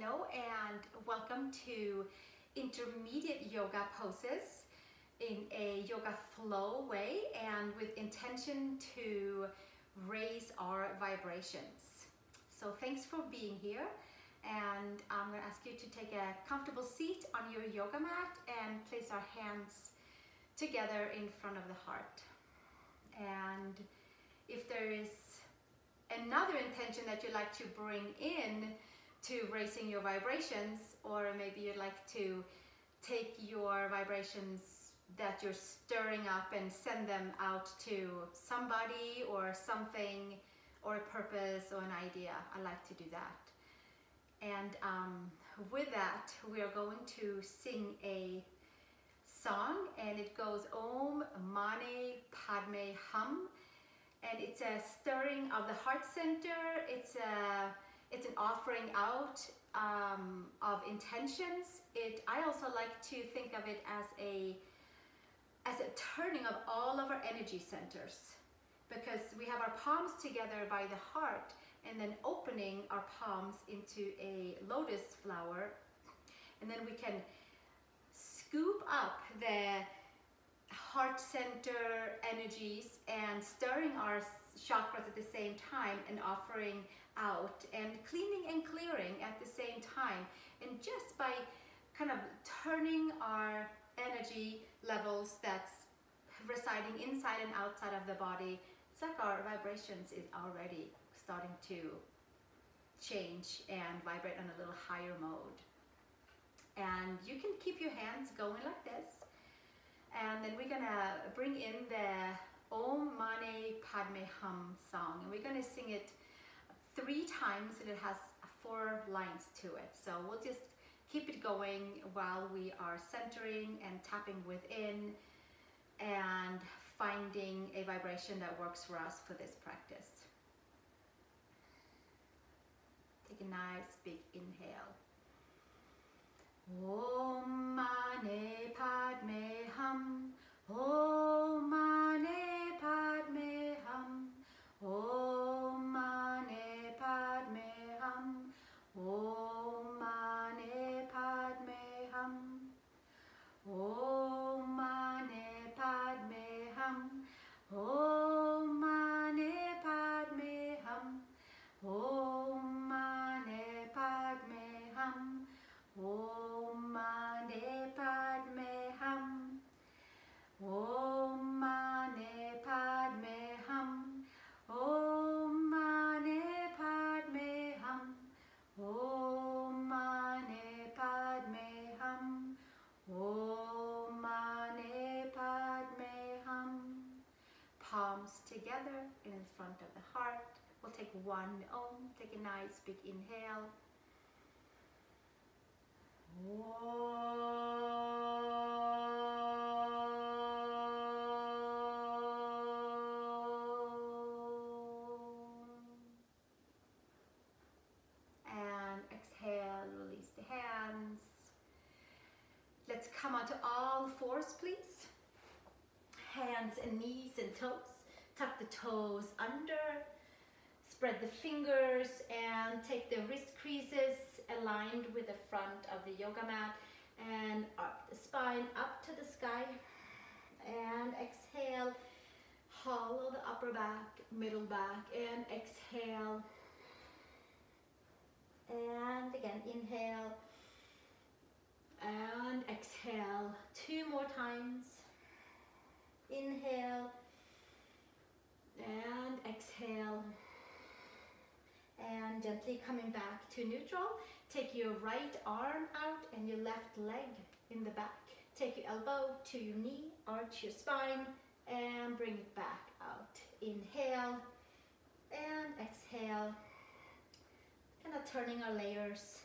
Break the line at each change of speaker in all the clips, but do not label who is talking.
Hello and welcome to intermediate yoga poses in a yoga flow way and with intention to raise our vibrations. So thanks for being here and I'm going to ask you to take a comfortable seat on your yoga mat and place our hands together in front of the heart. And if there is another intention that you'd like to bring in to raising your vibrations or maybe you'd like to take your vibrations that you're stirring up and send them out to somebody or something or a purpose or an idea. I like to do that. And um, with that, we are going to sing a song and it goes Om Mani Padme Hum and it's a stirring of the heart center. It's a it's an offering out um, of intentions. It I also like to think of it as a as a turning of all of our energy centers because we have our palms together by the heart and then opening our palms into a lotus flower and then we can scoop up the heart center energies and stirring our chakras at the same time and offering out and cleaning and clearing at the same time and just by kind of turning our energy levels that's residing inside and outside of the body it's like our vibrations is already starting to change and vibrate on a little higher mode and you can keep your hands going like this and then we're gonna bring in the Om Mani Padme Hum song. And we're gonna sing it three times and it has four lines to it. So we'll just keep it going while we are centering and tapping within and finding a vibration that works for us for this practice. Take a nice big inhale. Om Mani Padme Hum Om Mani Padme Hum Om ॐ माने पाद्मेहम् ॐ माने पाद्मेहम् ॐ माने पाद्मेहम् ॐ माने पाद्मेहम् ॐ माने पाद्मेहम् ॐ Palms together in front of the heart. We'll take one Om. Take a nice big inhale. And exhale, release the hands. Let's come onto all fours, please. Hands and knees and toes. Tuck the toes under. Spread the fingers and take the wrist creases aligned with the front of the yoga mat. And up the spine up to the sky. And exhale hollow the upper back middle back. And exhale. And again inhale. And exhale. Two more times inhale and exhale and gently coming back to neutral. Take your right arm out and your left leg in the back. Take your elbow to your knee, arch your spine, and bring it back out. Inhale and exhale. Kind of turning our layers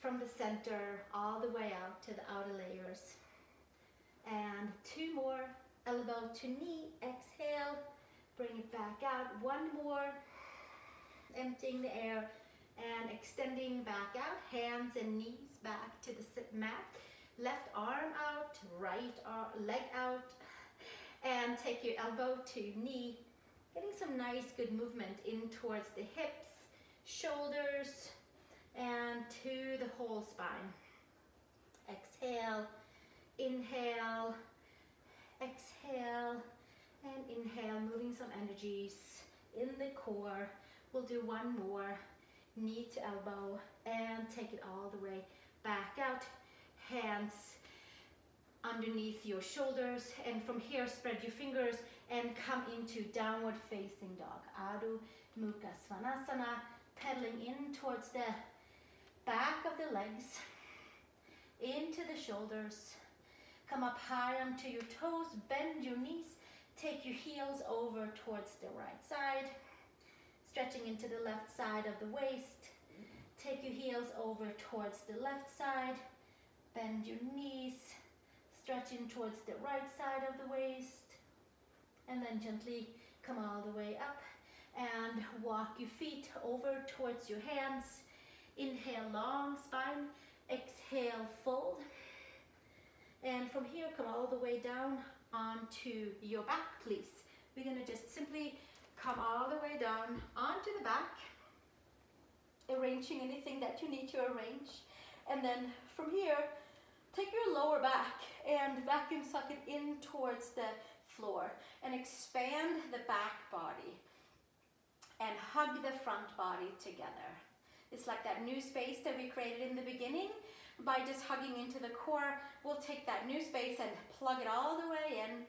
from the center all the way out to the outer layers. And two more, elbow to knee, exhale, bring it back out. One more, emptying the air and extending back out, hands and knees back to the sit mat. Left arm out, right arm, leg out, and take your elbow to knee, getting some nice good movement in towards the hips, shoulders, and to the whole spine. Exhale, inhale, exhale, and inhale, moving some energies in the core. We'll do one more, knee to elbow, and take it all the way back out. Hands underneath your shoulders, and from here, spread your fingers and come into downward facing dog. Adho Mukha Svanasana, pedaling in towards the back of the legs, into the shoulders. Come up high onto your toes, bend your knees, take your heels over towards the right side, stretching into the left side of the waist. Take your heels over towards the left side, bend your knees, stretching towards the right side of the waist, and then gently come all the way up and walk your feet over towards your hands. Inhale, long spine. Exhale, fold. And from here, come all the way down onto your back, please. We're gonna just simply come all the way down onto the back, arranging anything that you need to arrange. And then from here, take your lower back and vacuum suck it in towards the floor and expand the back body and hug the front body together. It's like that new space that we created in the beginning. By just hugging into the core, we'll take that new space and plug it all the way in.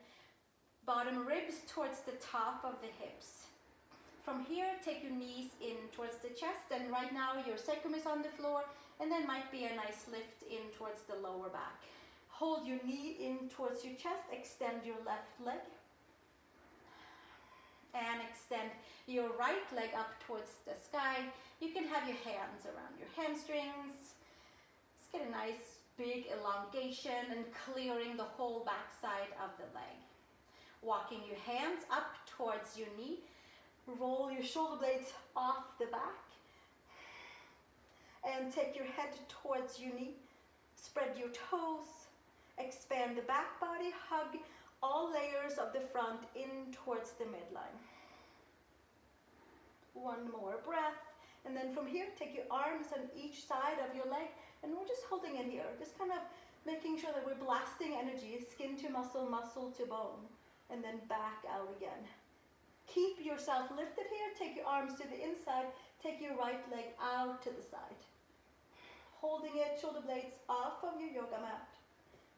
Bottom ribs towards the top of the hips. From here, take your knees in towards the chest and right now your sacrum is on the floor and then might be a nice lift in towards the lower back. Hold your knee in towards your chest, extend your left leg and extend your right leg up towards the sky. You can have your hands around your hamstrings. Get a nice big elongation and clearing the whole back side of the leg. Walking your hands up towards your knee. Roll your shoulder blades off the back. And take your head towards your knee. Spread your toes. Expand the back body. Hug all layers of the front in towards the midline. One more breath. And then from here, take your arms on each side of your leg. And we're just holding it here. Just kind of making sure that we're blasting energy, skin to muscle, muscle to bone. And then back out again. Keep yourself lifted here. Take your arms to the inside. Take your right leg out to the side. Holding it, shoulder blades off of your yoga mat.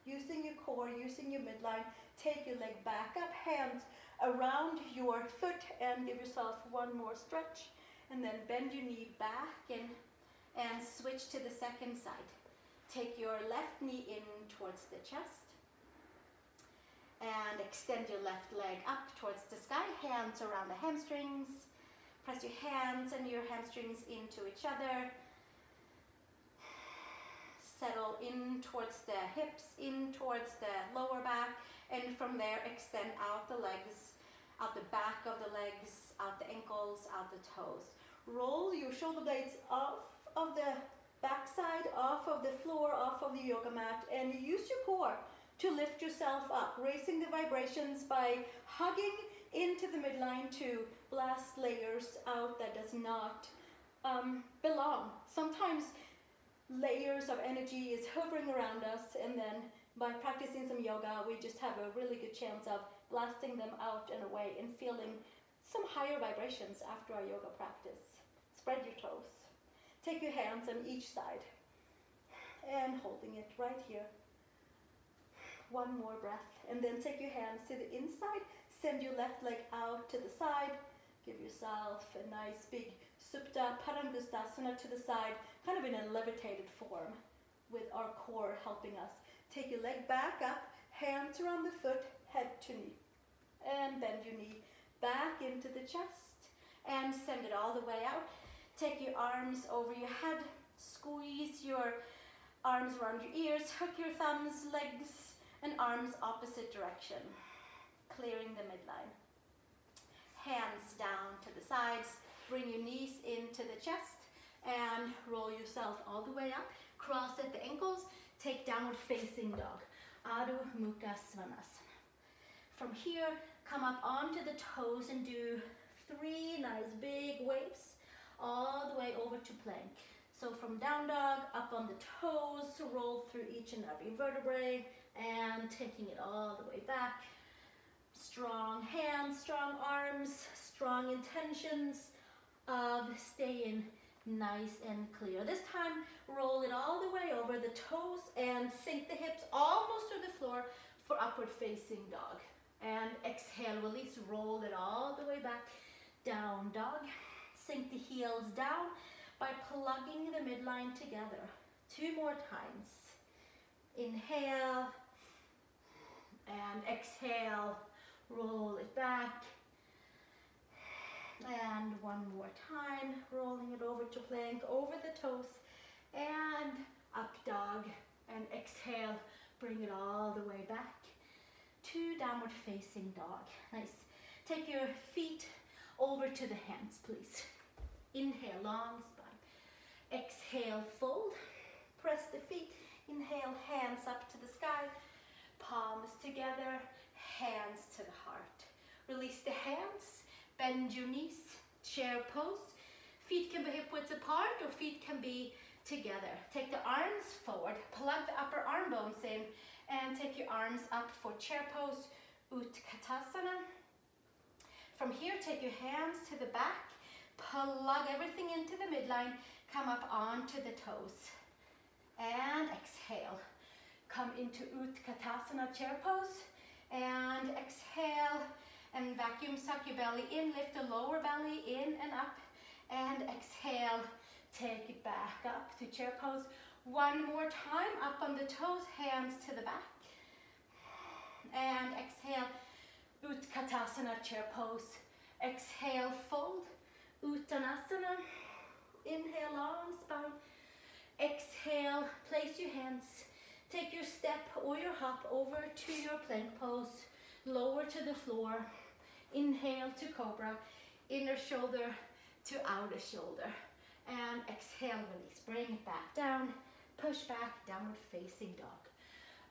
Using your core, using your midline. Take your leg back up, hands around your foot and give yourself one more stretch. And then bend your knee back in and switch to the second side. Take your left knee in towards the chest. And extend your left leg up towards the sky, hands around the hamstrings. Press your hands and your hamstrings into each other. Settle in towards the hips, in towards the lower back, and from there extend out the legs, out the back of the legs, out the ankles, out the toes. Roll your shoulder blades off of the backside, off of the floor, off of the yoga mat, and use your core to lift yourself up, raising the vibrations by hugging into the midline to blast layers out that does not um, belong. Sometimes layers of energy is hovering around us and then by practicing some yoga, we just have a really good chance of blasting them out and away and feeling some higher vibrations after our yoga practice. Spread your toes. Take your hands on each side and holding it right here. One more breath and then take your hands to the inside. Send your left leg out to the side. Give yourself a nice big Supta Padangusthasana to the side, kind of in a levitated form with our core helping us Take your leg back up, hands around the foot, head to knee. And bend your knee back into the chest and send it all the way out. Take your arms over your head, squeeze your arms around your ears, hook your thumbs, legs, and arms opposite direction, clearing the midline. Hands down to the sides, bring your knees into the chest, and roll yourself all the way up. Cross at the ankles, Take downward facing dog. Adho Mukha Svanasana. From here, come up onto the toes and do three nice big waves all the way over to plank.
So from down dog, up on the toes, to roll through each and every vertebrae, and taking it all the way back. Strong hands, strong arms, strong intentions of staying nice and clear. This time, roll it all the way over the toes and sink the hips almost to the floor for upward facing dog. And exhale, release, roll it all the way back. Down dog. Sink the heels down by plugging the midline together. Two more times. Inhale and exhale. Roll it back. And one more time, rolling it over to plank, over the toes, and up dog. And exhale, bring it all the way back to downward facing dog. Nice. Take your feet over to the hands, please. Inhale, long spine. Exhale, fold. Press the feet. Inhale, hands up to the sky. Palms together, hands to the heart. Release the hands, bend your knees, chair pose. Feet can be hip width apart or feet can be together. Take the arms forward, plug the upper arm bones in, and take your arms up for chair pose, Utkatasana. From here, take your hands to the back, plug everything into the midline, come up onto the toes. And exhale. Come into Utkatasana chair pose. And exhale and vacuum suck your belly in, lift the lower belly in and up. And exhale, take it back up to chair pose. One more time, up on the toes, hands to the back. And exhale, Utkatasana chair pose. Exhale, fold. Uttanasana. Inhale, long spine. Exhale, place your hands. Take your step or your hop over to your plank pose. Lower to the floor. Inhale to cobra. Inner shoulder to outer shoulder. And exhale, release. Bring it back down. Push back, downward facing dog.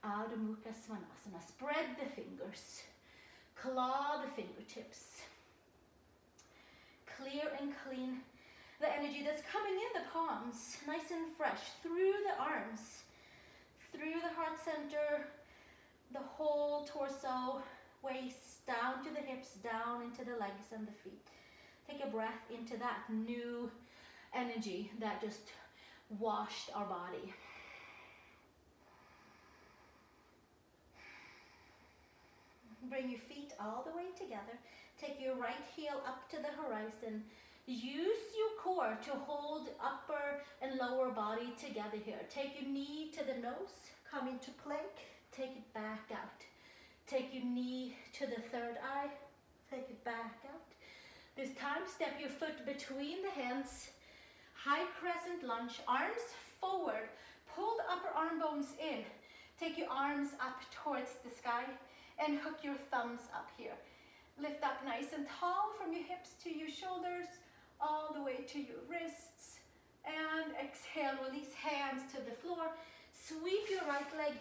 Adho Mukha Svanasana. Spread the fingers. Claw the fingertips. Clear and clean the energy that's coming in the palms, nice and fresh, through the arms, through the heart center, the whole torso, waist, down to the hips, down into the legs and the feet. Take a breath into that new energy that just washed our body. Bring your feet all the way together. Take your right heel up to the horizon. Use your core to hold upper and lower body together here. Take your knee to the nose, come into plank, take it back out. Take your knee to the third eye, take it back out. This time, step your foot between the hands, high crescent lunge, arms forward, pull the upper arm bones in. Take your arms up towards the sky and hook your thumbs up here. Lift up nice and tall from your hips to your shoulders, all the way to your wrists. And exhale, release hands to the floor. Sweep your right leg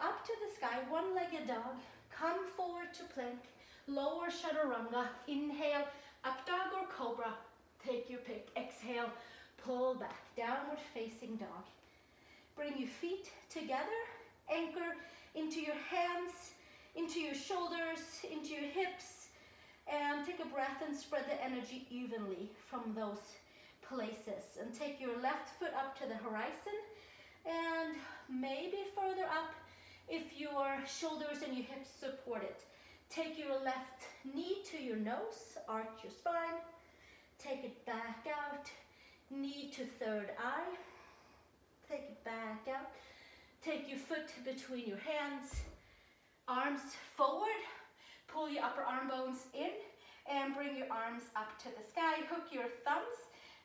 up to the sky, one-legged dog. Come forward to plank, lower chaturanga. Inhale, up dog or cobra. Take your pick. Exhale, pull back, downward facing dog. Bring your feet together, anchor into your hands, into your shoulders, into your hips, and take a breath and spread the energy evenly from those places. And take your left foot up to the horizon and maybe further up if your shoulders and your hips support it. Take your left knee to your nose, arch your spine. Take it back out, knee to third eye. Take it back out. Take your foot between your hands, arms forward, pull your upper arm bones in and bring your arms up to the sky. Hook your thumbs,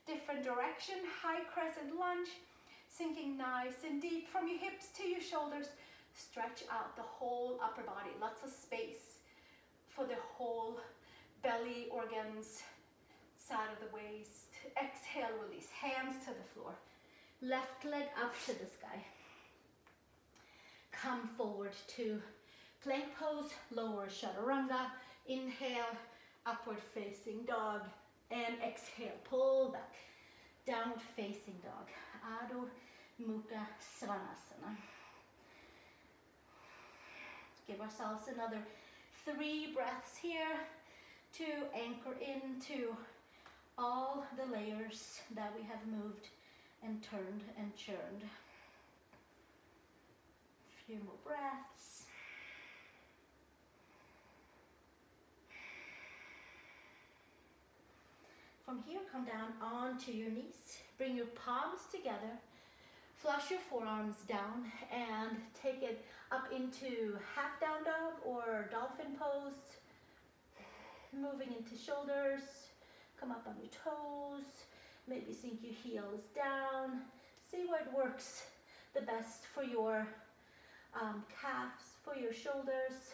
different direction, high crescent lunge, sinking nice and deep from your hips to your shoulders. Stretch out the whole upper body, lots of space for the whole belly organs, side of the waist. Exhale, release, hands to the floor. Left leg up to the sky. Come forward to plank pose, lower chaturanga. Inhale, upward facing dog. And exhale, pull back. Downward facing dog. Adho Mukha Svanasana. Give ourselves another three breaths here to anchor into all the layers that we have moved and turned and churned. A few more breaths. From here, come down onto your knees. Bring your palms together. Flush your forearms down and take it up into half down dog or dolphin pose. Moving into shoulders. Come up on your toes. Maybe sink your heels down. See what works the best for your um, calves, for your shoulders.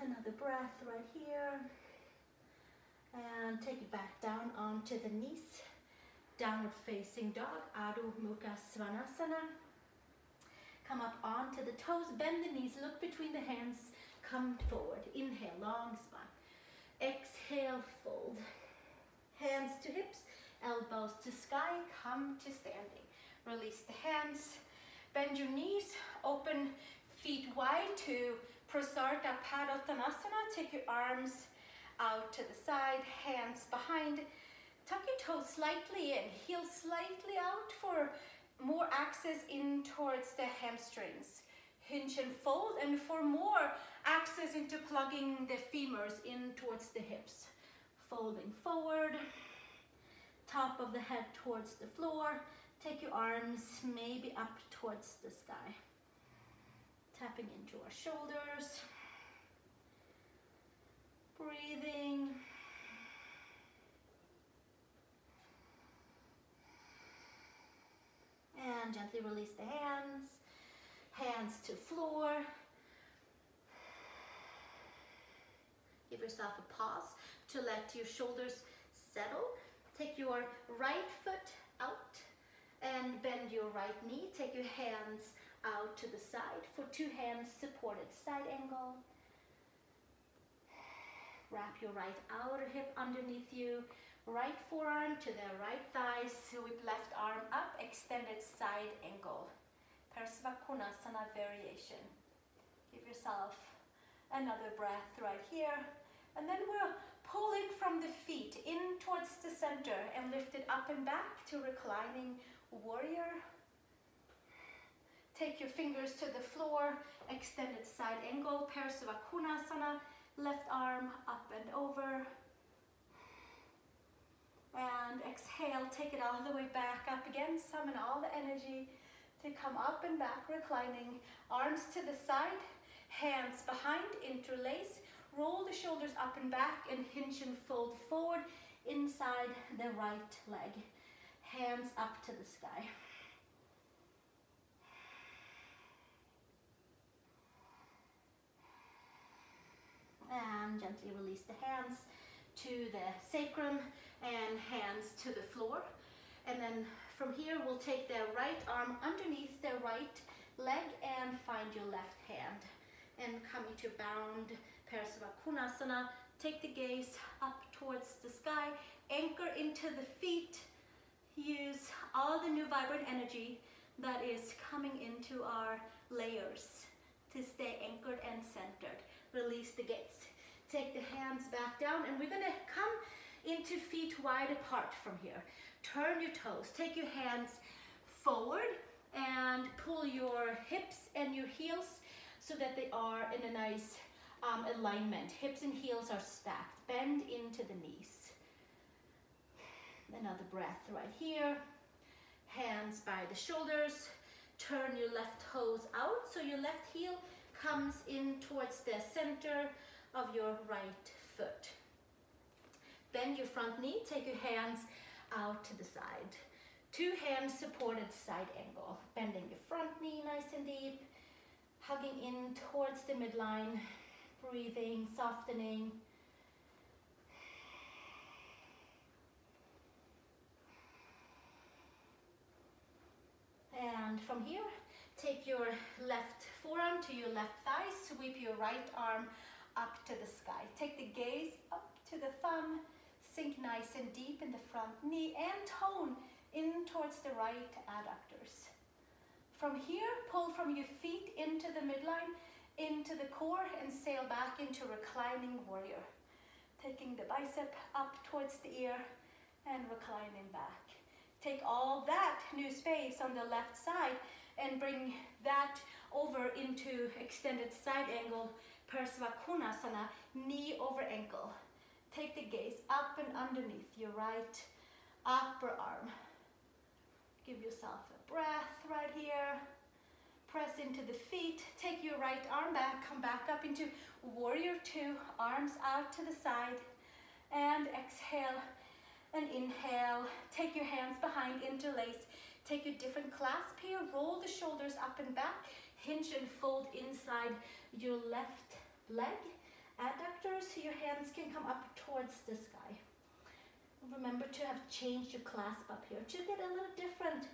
Another breath right here. And take it back down onto the knees. Downward facing dog, Adho Mukha Svanasana. Come up onto the toes, bend the knees, look between the hands, come forward. Inhale, long spine. Exhale, fold. Hands to hips, elbows to sky, come to standing. Release the hands, bend your knees, open feet wide to Prasarita Padottanasana. Take your arms out to the side, hands behind. Tuck your toes slightly in, heels slightly out for more access in towards the hamstrings. Hinge and fold, and for more access into plugging the femurs in towards the hips. Folding forward, top of the head towards the floor. Take your arms maybe up towards the sky. Tapping into our shoulders. Breathing. And gently release the hands. Hands to floor. Give yourself a pause to let your shoulders settle. Take your right foot out and bend your right knee. Take your hands out to the side for two hands supported side angle. Wrap your right outer hip underneath you. Right forearm to the right thigh. Sweep left arm up. Extended side angle. Parsvakonasana variation. Give yourself another breath right here. And then we're pulling from the feet in towards the center and lift it up and back to reclining warrior. Take your fingers to the floor, extended side angle, Parsvakonasana. Left arm up and over. And exhale, take it all the way back up again. Summon all the energy to come up and back, reclining. Arms to the side, hands behind, interlace. Roll the shoulders up and back and hinge and fold forward inside the right leg. Hands up to the sky. And gently release the hands to the sacrum and hands to the floor. And then from here, we'll take the right arm underneath the right leg and find your left hand. And coming to bound Parsvakonasana, take the gaze up towards the sky, anchor into the feet, use all the new vibrant energy that is coming into our layers to stay anchored and centered. Release the gaze. Take the hands back down and we're gonna come into feet wide apart from here. Turn your toes, take your hands forward and pull your hips and your heels so that they are in a nice um, alignment. Hips and heels are stacked. Bend into the knees. Another breath right here. Hands by the shoulders. Turn your left toes out so your left heel comes in towards the center of your right foot. Bend your front knee, take your hands out to the side. Two hands supported side angle. Bending your front knee nice and deep. Hugging in towards the midline. Breathing, softening. And from here, take your left forearm to your left thigh. Sweep your right arm up to the sky. Take the gaze up to the thumb. Sink nice and deep in the front knee and tone in towards the right adductors. From here, pull from your feet into the midline, into the core, and sail back into reclining warrior. Taking the bicep up towards the ear and reclining back. Take all that new space on the left side and bring that over into extended side angle, Parsva Konasana, knee over ankle. Take the gaze up and underneath your right upper arm. Give yourself a breath right here. Press into the feet. Take your right arm back. Come back up into warrior two. Arms out to the side. And exhale and inhale. Take your hands behind, interlace. Take a different clasp here. Roll the shoulders up and back. Hinge and fold inside your left leg. Adductors, your hands can come up towards the sky. Remember to have changed your clasp up here to get a little different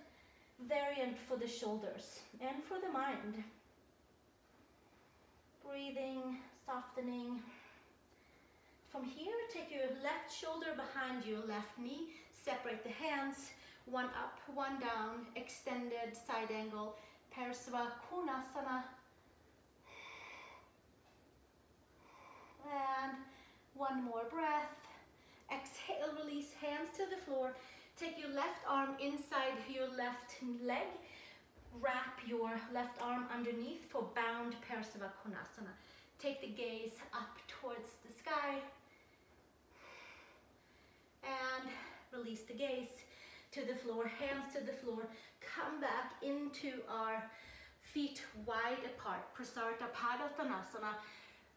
variant for the shoulders and for the mind. Breathing, softening. From here, take your left shoulder behind your left knee. Separate the hands, one up, one down, extended side angle, Parsva Konasana. And one more breath. Exhale, release hands to the floor. Take your left arm inside your left leg. Wrap your left arm underneath for bound Parsva Konasana. Take the gaze up towards the sky. And release the gaze to the floor, hands to the floor. Come back into our feet wide apart, Prasarita Padottanasana.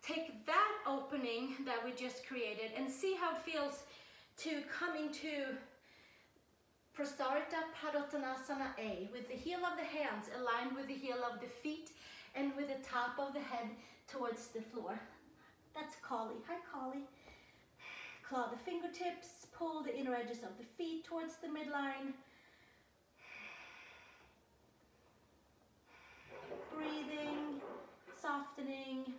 Take that opening that we just created and see how it feels to come into Prasarita Padottanasana A with the heel of the hands aligned with the heel of the feet and with the top of the head towards the floor. That's Kali. Hi, Kali. Claw the fingertips, pull the inner edges of the feet towards the midline. Breathing, softening,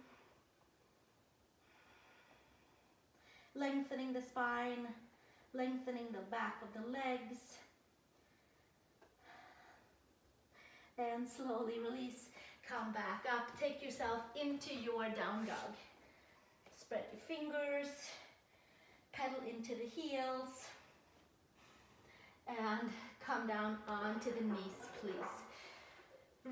lengthening the spine, lengthening the back of the legs. And slowly release. Come back up. Take yourself into your down dog. Spread your fingers. Pedal into the heels. And come down onto the knees, please.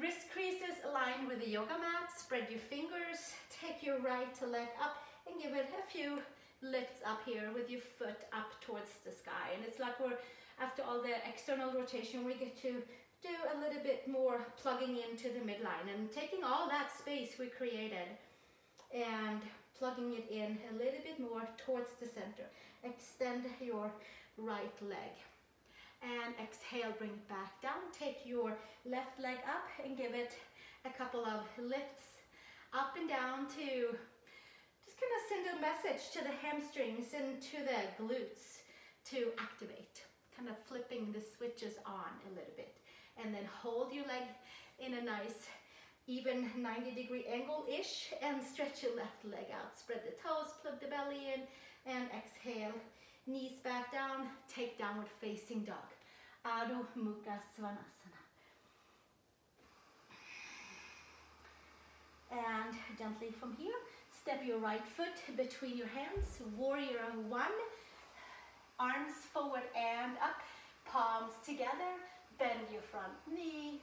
Wrist creases aligned with the yoga mat. Spread your fingers. Take your right leg up and give it a few lifts up here with your foot up towards the sky. And it's like we're, after all the external rotation, we get to do a little bit more plugging into the midline and taking all that space we created and plugging it in a little bit more towards the center. Extend your right leg. And exhale, bring it back down. Take your left leg up and give it a couple of lifts up and down to just kind of send a message to the hamstrings and to the glutes to activate. Kind of flipping the switches on a little bit. And then hold your leg in a nice even 90 degree angle-ish and stretch your left leg out. Spread the toes, plug the belly in and exhale. Knees back down, take downward facing dog. Adho Mukha Svanasana. And gently from here, step your right foot between your hands, warrior one. Arms forward and up, palms together, bend your front knee,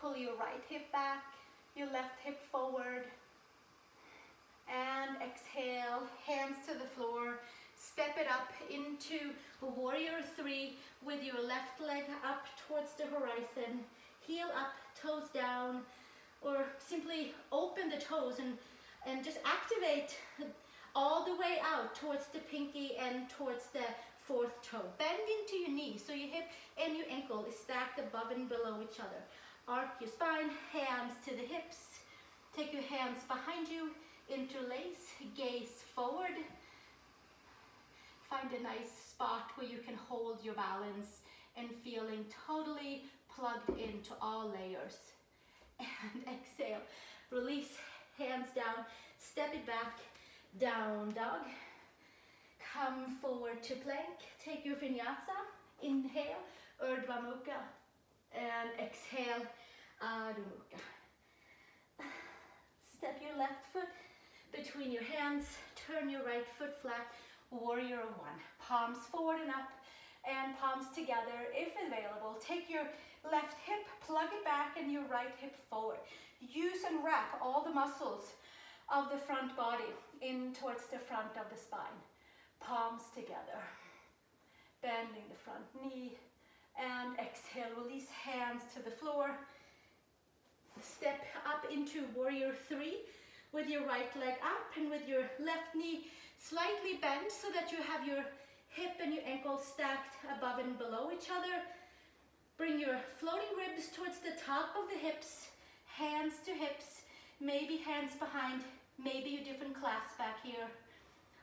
pull your right hip back, your left hip forward, and exhale, hands to the floor, step it up into warrior three with your left leg up towards the horizon, heel up, toes down, or simply open the toes and, and just activate all the way out towards the pinky and towards the fourth toe. Bend into your knee so your hip and your ankle is stacked above and below each other. Arc your spine, hands to the hips. Take your hands behind you, interlace, gaze forward. Find a nice spot where you can hold your balance and feeling totally plugged into all layers. And exhale, release, hands down, step it back, down dog. Come forward to plank, take your vinyasa, inhale, Urdhva Mukha. And exhale, Adho Mukha. Step your left foot between your hands, turn your right foot flat, warrior one. Palms forward and up, and palms together if available. Take your left hip, plug it back, and your right hip forward. Use and wrap all the muscles of the front body in towards the front of the spine. Palms together. Bending the front knee. And exhale, release hands to the floor. Step up into warrior three with your right leg up and with your left knee slightly bent so that you have your hip and your ankle stacked above and below each other. Bring your floating ribs towards the top of the hips, hands to hips, maybe hands behind, maybe a different clasp back here,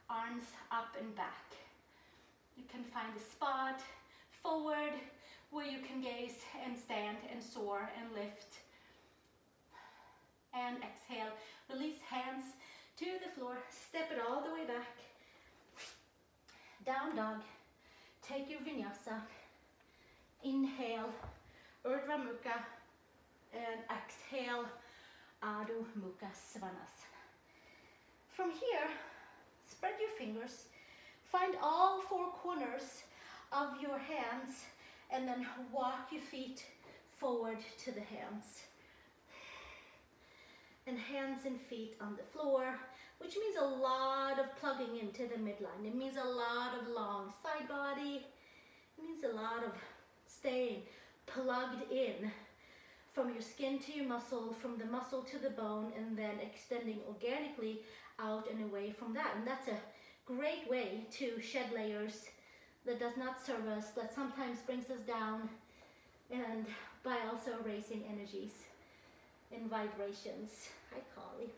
arms up and back. You can find a spot forward where you can gaze and stand and soar and lift. And exhale, release hands to the floor, step it all the way back. Down dog, take your vinyasa. Inhale, Urdhva Mukha, and exhale, Adho Mukha Svanasana. From here, spread your fingers, find all four corners of your hands and then walk your feet forward to the hands. And hands and feet on the floor, which means a lot of plugging into the midline. It means a lot of long side body. It means a lot of staying plugged in from your skin to your muscle, from the muscle to the bone, and then extending organically out and away from that. And that's a great way to shed layers that does not serve us, that sometimes brings us down, and by also raising energies and vibrations. Hi, Kali.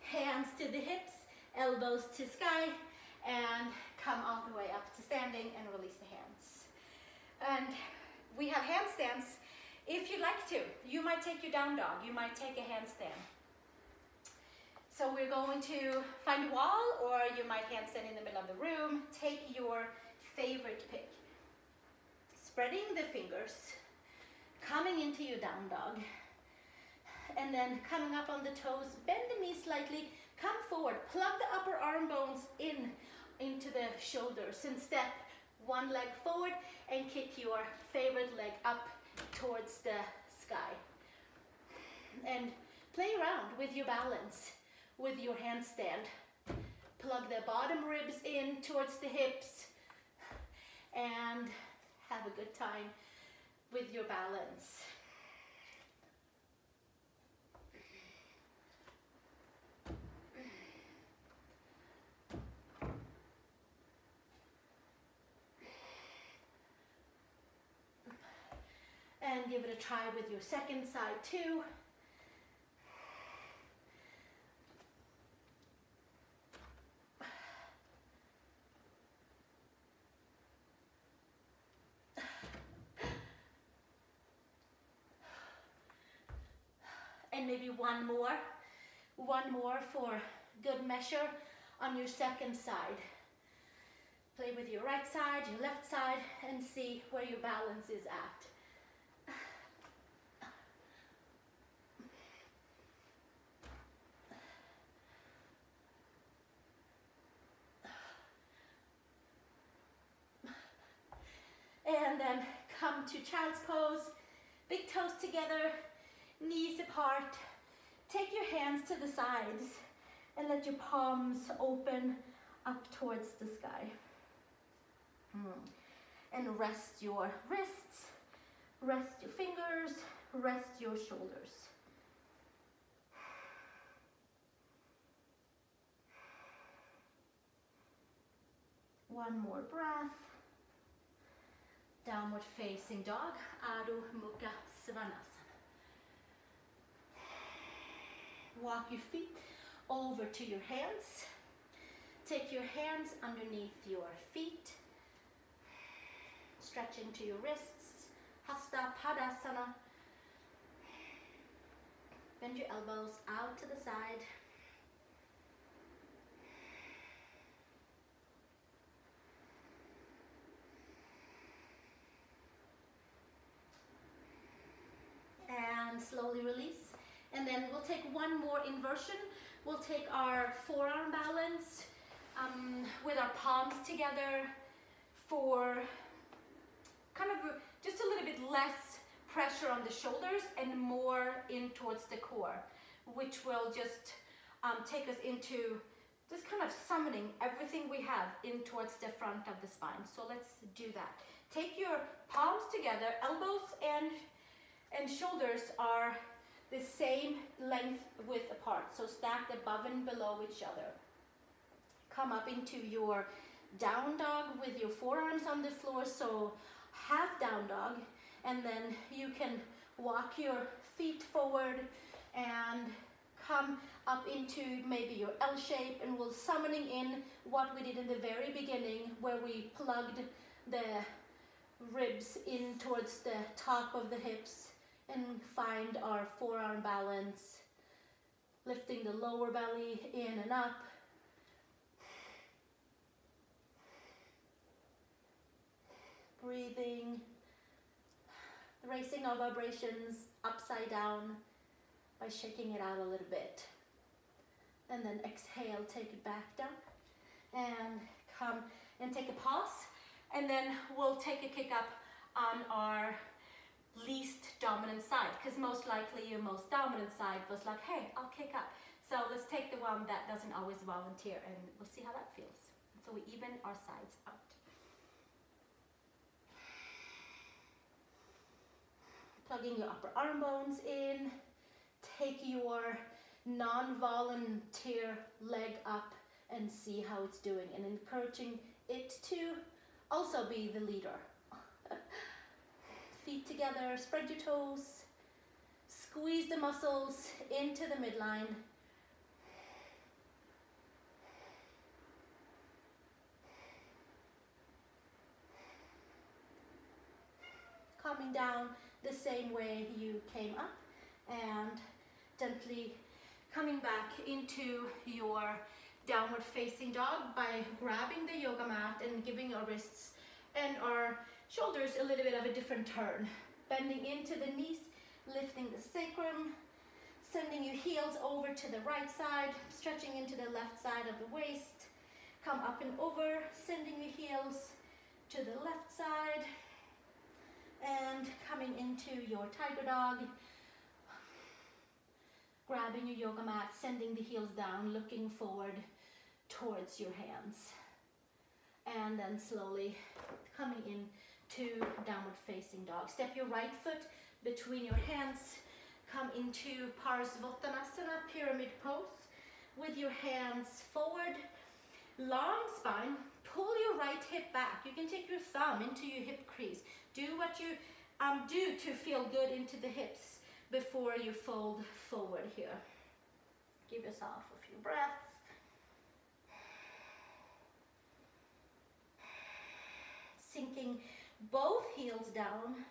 Hands to the hips, elbows to sky, and come all the way up to standing and release the hands. And we have handstands. If you'd like to, you might take your down dog, you might take a handstand. So we're going to find a wall or you might handstand in the middle of the room. Take your favorite pick. Spreading the fingers, coming into your down dog, and then coming up on the toes, bend the knees slightly, come forward, plug the upper arm bones in into the shoulders and step one leg forward and kick your favorite leg up towards the sky. And play around with your balance, with your handstand. Plug the bottom ribs in towards the hips and have a good time with your balance. And give it a try with your second side too. And maybe one more, one more for good measure on your second side. Play with your right side, your left side, and see where your balance is at. And then come to child's pose, big toes together, knees apart. Take your hands to the sides and let your palms open up towards the sky. Mm. And rest your wrists, rest your fingers, rest your shoulders. One more breath. Downward facing dog, Adho Mukha Svanasana. Walk your feet over to your hands. Take your hands underneath your feet. Stretch into your wrists. Hasta Padasana. Bend your elbows out to the side. And slowly release. And then we'll take one more inversion. We'll take our forearm balance um, with our palms together for kind of just a little bit less pressure on the shoulders and more in towards the core, which will just um, take us into just kind of summoning everything we have in towards the front of the spine. So let's do that. Take your palms together, elbows and, and shoulders are the same length width apart, so stacked above and below each other. Come up into your down dog with your forearms on the floor, so half down dog, and then you can walk your feet forward and come up into maybe your L shape and we're summoning in what we did in the very beginning where we plugged the ribs in towards the top of the hips and find our forearm balance, lifting the lower belly in and up. Breathing, raising our vibrations upside down by shaking it out a little bit. And then exhale, take it back down and come and take a pause. And then we'll take a kick up on our least dominant side because most likely your most dominant side was like, hey, I'll kick up. So let's take the one that doesn't always volunteer and we'll see how that feels. So we even our sides out. Plugging your upper arm bones in. Take your non-volunteer leg up and see how it's doing and encouraging it to also be the leader. Feet together, spread your toes, squeeze the muscles into the midline. Coming down the same way you came up and gently coming back into your downward facing dog by grabbing the yoga mat and giving your wrists and our shoulders a little bit of a different turn. Bending into the knees, lifting the sacrum, sending your heels over to the right side, stretching into the left side of the waist. Come up and over, sending your heels to the left side and coming into your tiger dog. Grabbing your yoga mat, sending the heels down, looking forward towards your hands. And then slowly coming in to downward facing dog. Step your right foot between your hands. Come into Parsvottanasana, pyramid pose. With your hands forward, long spine. Pull your right hip back. You can take your thumb into your hip crease. Do what you um, do to feel good into the hips before you fold forward here. Give yourself a few breaths. Sinking both heels down,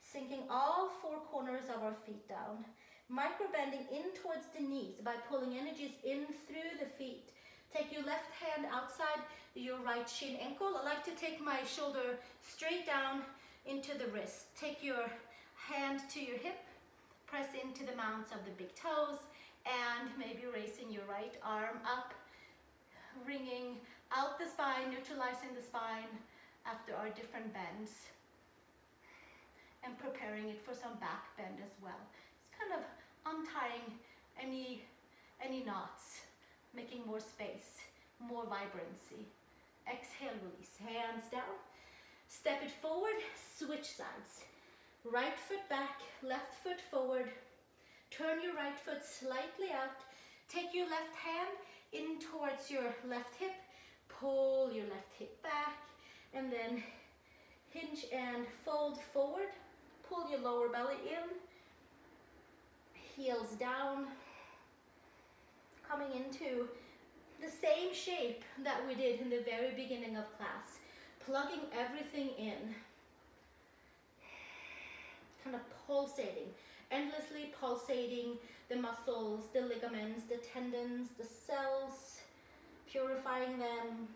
sinking all four corners of our feet down, micro bending in towards the knees by pulling energies in through the feet. Take your left hand outside your right shin ankle. I like to take my shoulder straight down into the wrist. Take your hand to your hip, press into the mounts of the big toes, and maybe raising your right arm up, wringing out the spine, neutralizing the spine after our different bends, and preparing it for some back bend as well. It's kind of untying any, any knots, making more space, more vibrancy. Exhale, release, hands down. Step it forward, switch sides. Right foot back, left foot forward. Turn your right foot slightly out. Take your left hand in towards your left hip. Pull your left hip back and then hinge and fold forward. Pull your lower belly in. Heels down. Coming into the same shape that we did in the very beginning of class. Plugging everything in. Kind of pulsating, endlessly pulsating the muscles, the ligaments, the tendons, the cells, purifying them.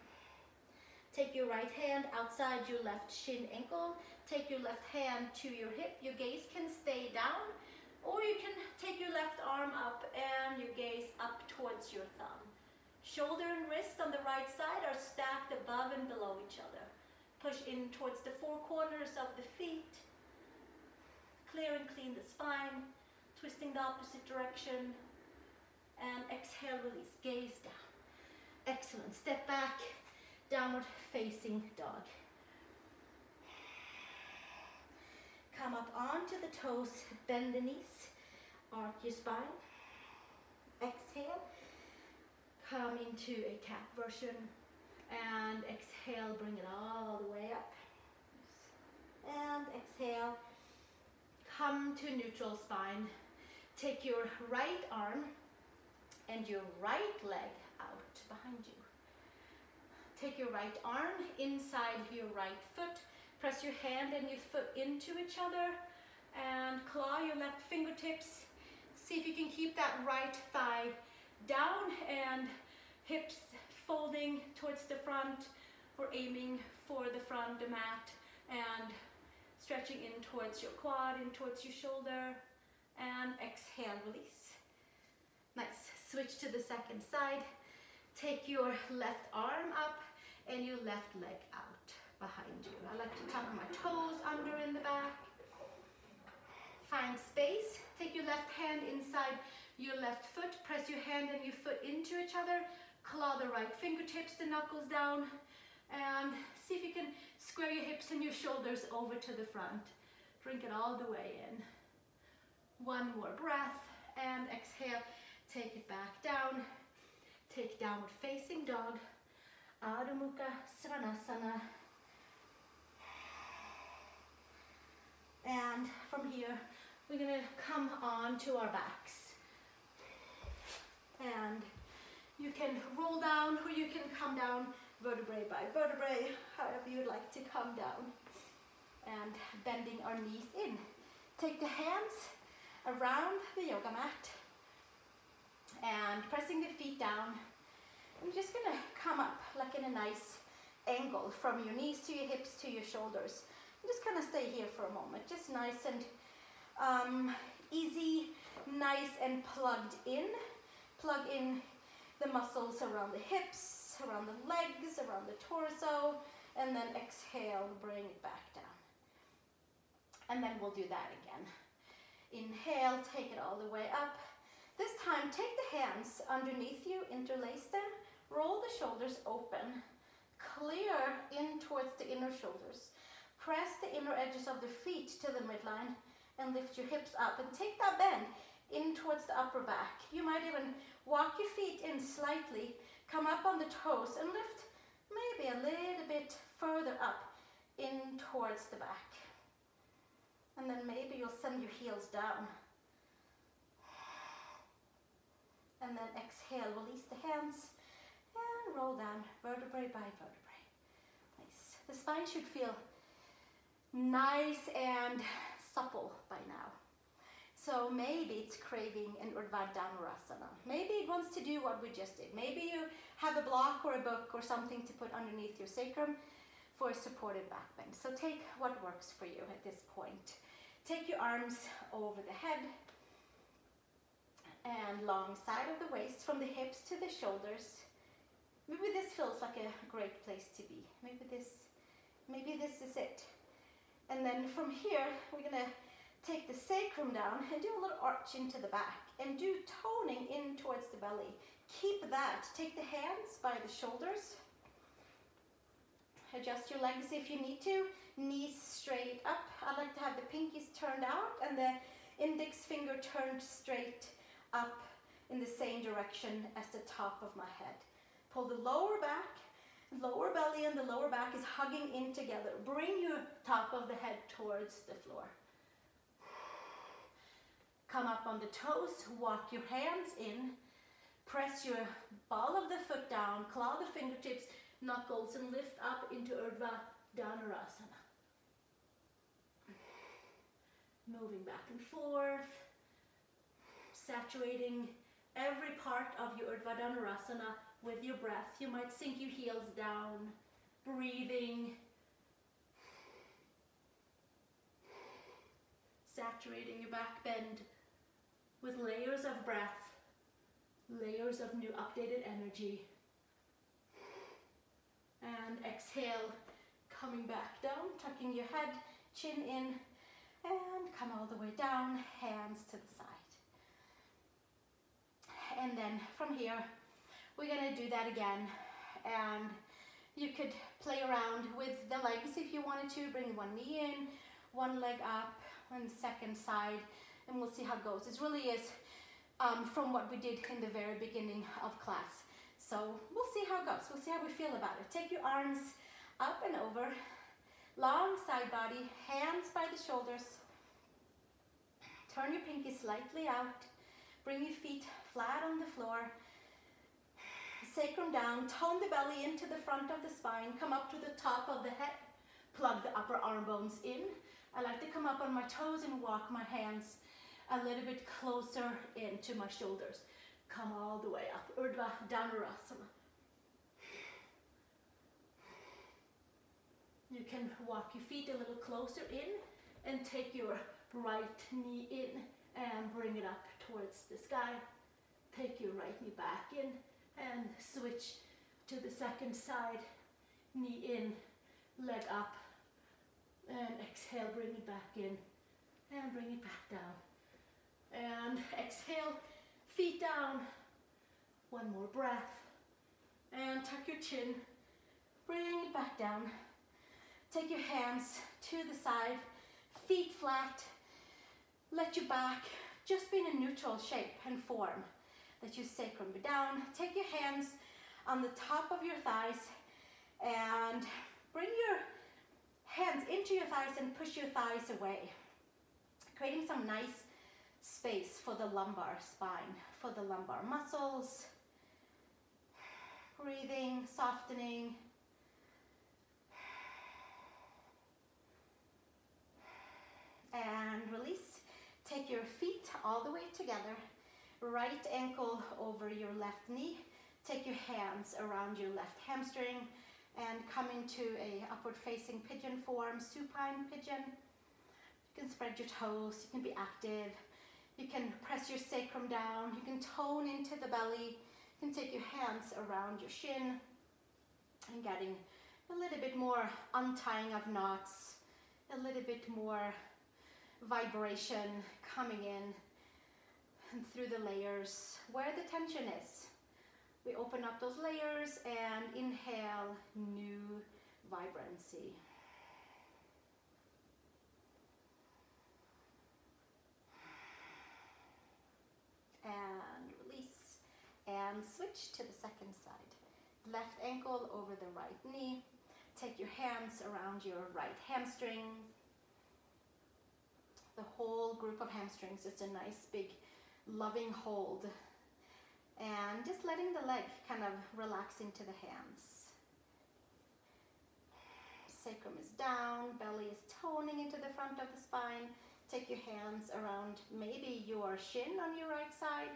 Take your right hand outside your left shin ankle. Take your left hand to your hip. Your gaze can stay down Or you can take your left arm up and your gaze up towards your thumb. Shoulder and wrist on the right side are stacked above and below each other. Push in towards the four corners of the feet. Clear and clean the spine, twisting the opposite direction. And exhale, release, gaze down. Excellent. Step back, downward facing dog. Come up onto the toes, bend the knees, arc your spine. Exhale, come into a cat version and exhale, bring it all the way up. And exhale, come to neutral spine. Take your right arm and your right leg out behind you. Take your right arm inside your right foot. Press your hand and your foot into each other and claw your left fingertips. See if you can keep that right thigh down and hips folding towards the front. We're aiming for the front, the mat, and stretching in towards your quad, in towards your shoulder, and exhale, release. Nice, switch to the second side. Take your left arm up and your left leg out behind you. I like to tuck my toes under in the back. Find space. Take your left hand inside your left foot. Press your hand and your foot into each other. Claw the right fingertips, the knuckles down. And see if you can square your hips and your shoulders over to the front. Drink it all the way in. One more breath and exhale. Take it back down. Take downward facing dog. Adho Mukha Svanasana. And from here, we're gonna come on to our backs. And you can roll down or you can come down vertebrae by vertebrae, however you'd like to come down. And bending our knees in. Take the hands around the yoga mat and pressing the feet down. I'm just gonna come up like in a nice angle from your knees to your hips to your shoulders. I'm just gonna stay here for a moment, just nice and um, easy, nice and plugged in. Plug in the muscles around the hips, around the legs, around the torso, and then exhale, bring it back down. And then we'll do that again. Inhale, take it all the way up. This time, take the hands underneath you, interlace them, roll the shoulders open, clear in towards the inner shoulders. Press the inner edges of the feet to the midline and lift your hips up and take that bend in towards the upper back. You might even walk your feet in slightly, come up on the toes and lift maybe a little bit further up in towards the back. And then maybe you'll send your heels down. And then exhale, release the hands and roll down vertebrae by vertebrae. Nice. The spine should feel nice and supple by now. So maybe it's craving an Urdhva. Maybe it wants to do what we just did. Maybe you have a block or a book or something to put underneath your sacrum for a supported back bend. So take what works for you at this point. Take your arms over the head and long side of the waist from the hips to the shoulders. Maybe this feels like a great place to be. Maybe this, maybe this is it. And then from here, we're gonna take the sacrum down and do a little arch into the back and do toning in towards the belly. Keep that. Take the hands by the shoulders. Adjust your legs if you need to. Knees straight up. I like to have the pinkies turned out and the index finger turned straight up in the same direction as the top of my head. Pull the lower back, lower belly and the lower back is hugging in together. Bring your top of the head towards the floor. Come up on the toes, walk your hands in, press your ball of the foot down, claw the fingertips, knuckles and lift up into Urdhva Dhanurasana. Moving back and forth, saturating every part of your Urdhva with your breath. You might sink your heels down, breathing, saturating your back bend with layers of breath, layers of new updated energy. And exhale, coming back down, tucking your head, chin in, and come all the way down, hands to the side. And then from here, we're gonna do that again. And you could play around with the legs if you wanted to. Bring one knee in, one leg up, one second side, and we'll see how it goes. This really is um, from what we did in the very beginning of class. So we'll see how it goes. We'll see how we feel about it. Take your arms up and over, long side body, hands by the shoulders. Turn your pinky slightly out. Bring your feet flat on the floor. Sacrum down, tone the belly into the front of the spine, come up to the top of the head, plug the upper arm bones in. I like to come up on my toes and walk my hands a little bit closer into my shoulders. Come all the way up, Urdhva Dhanurasana. You can walk your feet a little closer in and take your right knee in and bring it up towards the sky. Take your right knee back in and switch to the second side. Knee in, leg up, and exhale, bring it back in and bring it back down. And exhale, feet down. One more breath. And tuck your chin, bring it back down. Take your hands to the side, feet flat. Let your back just be in a neutral shape and form. Let your sacrum be down. Take your hands on the top of your thighs and bring your hands into your thighs and push your thighs away. Creating some nice space for the lumbar spine, for the lumbar muscles. Breathing, softening. And release. Take your feet all the way together. Right ankle over your left knee. Take your hands around your left hamstring and come into a upward facing pigeon form, supine pigeon. You can spread your toes, you can be active. You can press your sacrum down. You can tone into the belly. You can take your hands around your shin and getting a little bit more untying of knots, a little bit more vibration coming in and through the layers where the tension is. We open up those layers and inhale new vibrancy. and release and switch to the second side. Left ankle over the right knee. Take your hands around your right hamstring. The whole group of hamstrings, it's a nice big loving hold. And just letting the leg kind of relax into the hands. Sacrum is down, belly is toning into the front of the spine. Take your hands around maybe your shin on your right side.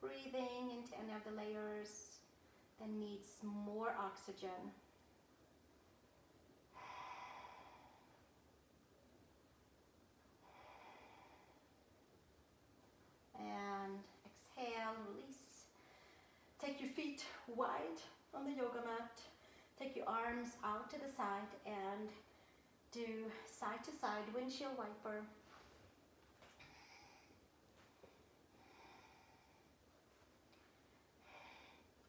Breathing into any of the layers that needs more oxygen. And exhale, release. Take your feet wide on the yoga mat. Take your arms out to the side and do side to side windshield wiper.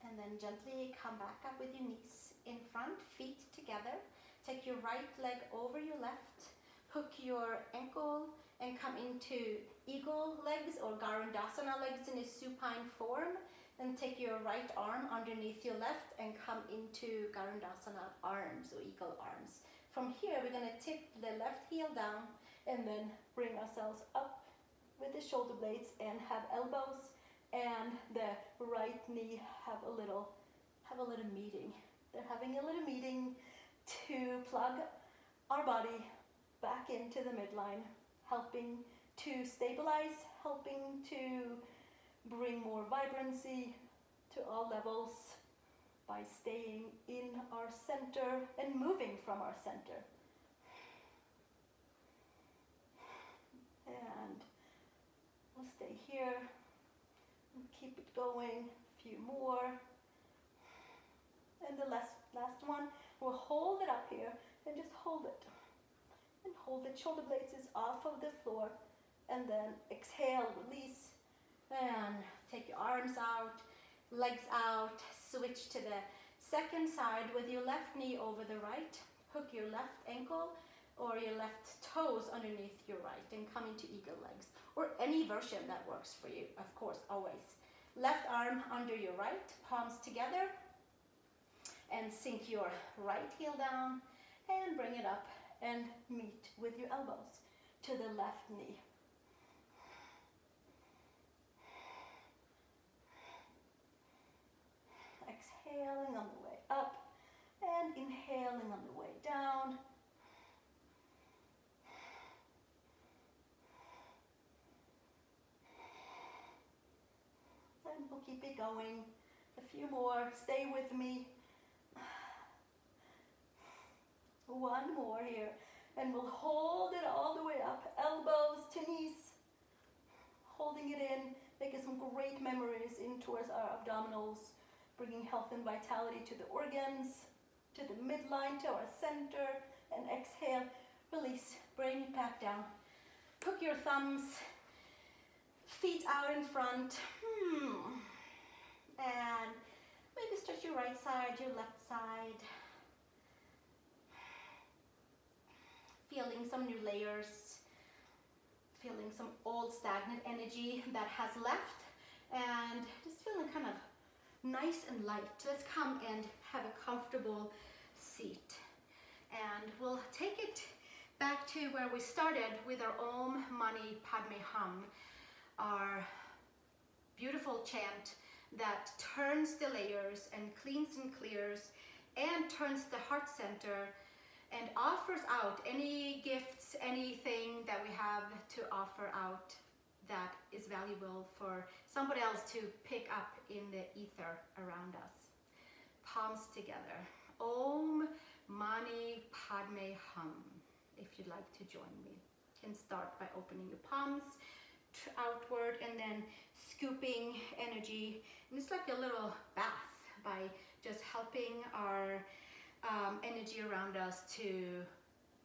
And then gently come back up with your knees in front, feet together. Take your right leg over your left. Hook your ankle and come into eagle legs or Garudasana legs in a supine form. Then take your right arm underneath your left and come into Garudasana arms or eagle arms. From here, we're gonna tip the left heel down and then bring ourselves up with the shoulder blades and have elbows and the right knee have a little, have a little meeting. They're having a little meeting to plug our body back into the midline, helping to stabilize, helping to bring more vibrancy to all levels by staying in our center and moving from our center. And we'll stay here and keep it going. A few more. And the last, last one, we'll hold it up here and just hold it. And hold it, shoulder blades is off of the floor. And then exhale, release. And take your arms out, legs out, switch to the second side with your left knee over the right. Hook your left ankle or your left toes underneath your right and come into eagle legs or any version that works for you, of course, always. Left arm under your right, palms together, and sink your right heel down and bring it up and meet with your elbows to the left knee. Exhaling on the way up and inhaling on the way down. And we'll keep it going. A few more. Stay with me. One more here. And we'll hold it all the way up. Elbows to knees. Holding it in. Making some great memories in towards our abdominals. Bringing health and vitality to the organs. To the midline, to our center. And exhale. Release. Bring it back down. Hook your thumbs. Feet out in front. Hmm. And maybe stretch your right side, your left side. feeling some new layers, feeling some old stagnant energy that has left, and just feeling kind of nice and light. Let's come and have a comfortable seat. And we'll take it back to where we started with our Om Mani Padme Hum, our beautiful chant that turns the layers and cleans and clears and turns the heart center and offers out any gifts, anything that we have to offer out that is valuable for somebody else to pick up in the ether around us. Palms together. Om Mani Padme Hum. If you'd like to join me, you can start by opening your palms outward and then scooping energy. And it's like a little bath by just helping our um, energy around us to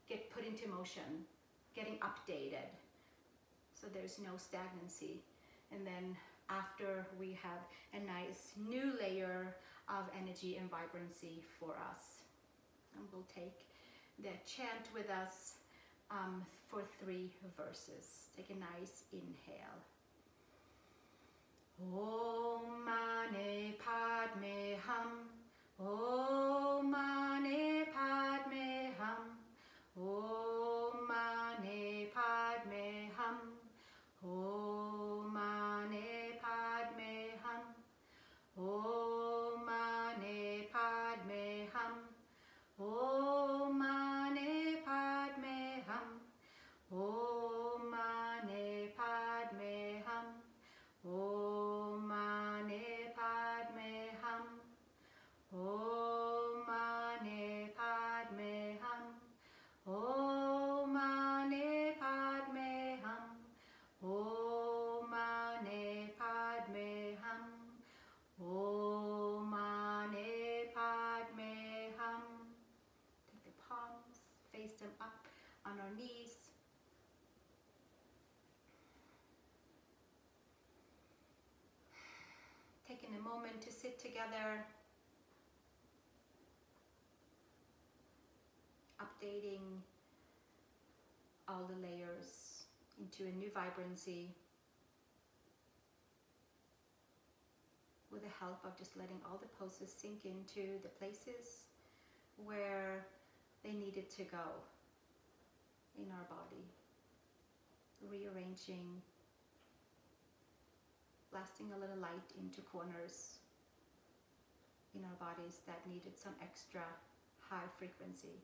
get put into motion, getting updated. So there's no stagnancy. And then after we have a nice new layer of energy and vibrancy for us. And we'll take the chant with us um, for three verses. Take a nice inhale. Om Mani Padme Hum. Om Mani Padme Hum. Om to sit together. updating all the layers into a new vibrancy with the help of just letting all the poses sink into the places where they needed to go in our body. Rearranging, blasting a little light into corners in our bodies that needed some extra high frequency.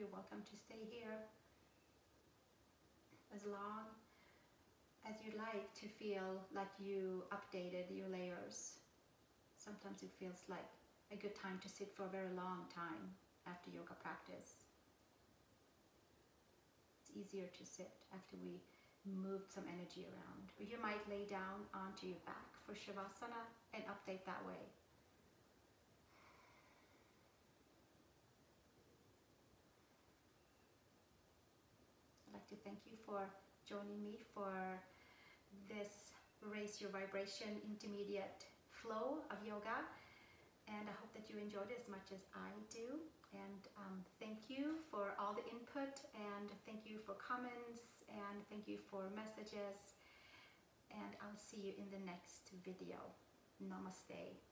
You're welcome to stay here as long as you'd like to feel like you updated your layers. Sometimes it feels like a good time to sit for a very long time after yoga practice. It's easier to sit after we moved some energy around. You might lay down onto your back for Shavasana and update that way. I'd like to thank you for joining me for this Raise Your Vibration Intermediate Flow of Yoga. And I hope that you enjoyed it as much as I do. And um, thank you for all the input, and thank you for comments, and thank you for messages. And I'll see you in the next video. Namaste.